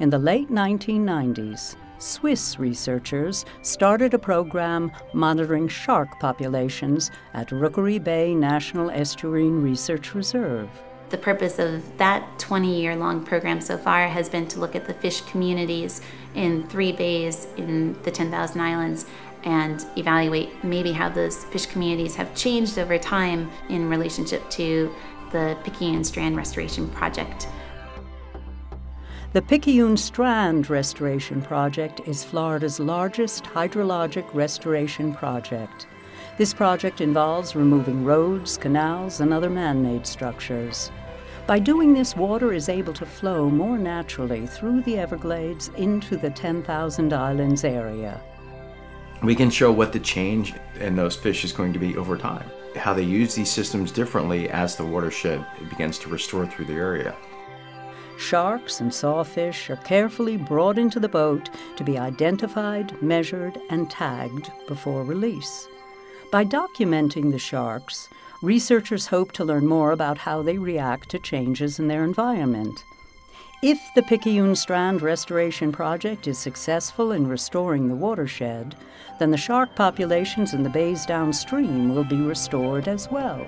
In the late 1990s, Swiss researchers started a program monitoring shark populations at Rookery Bay National Estuarine Research Reserve. The purpose of that 20 year long program so far has been to look at the fish communities in three bays in the 10,000 Islands and evaluate maybe how those fish communities have changed over time in relationship to the Picayune Strand Restoration Project. The Picayune Strand Restoration Project is Florida's largest hydrologic restoration project. This project involves removing roads, canals, and other man made structures. By doing this, water is able to flow more naturally through the Everglades into the 10,000 Islands area. We can show what the change in those fish is going to be over time, how they use these systems differently as the watershed begins to restore through the area. Sharks and sawfish are carefully brought into the boat to be identified, measured, and tagged before release. By documenting the sharks, researchers hope to learn more about how they react to changes in their environment. If the Picayune Strand Restoration Project is successful in restoring the watershed, then the shark populations in the bays downstream will be restored as well.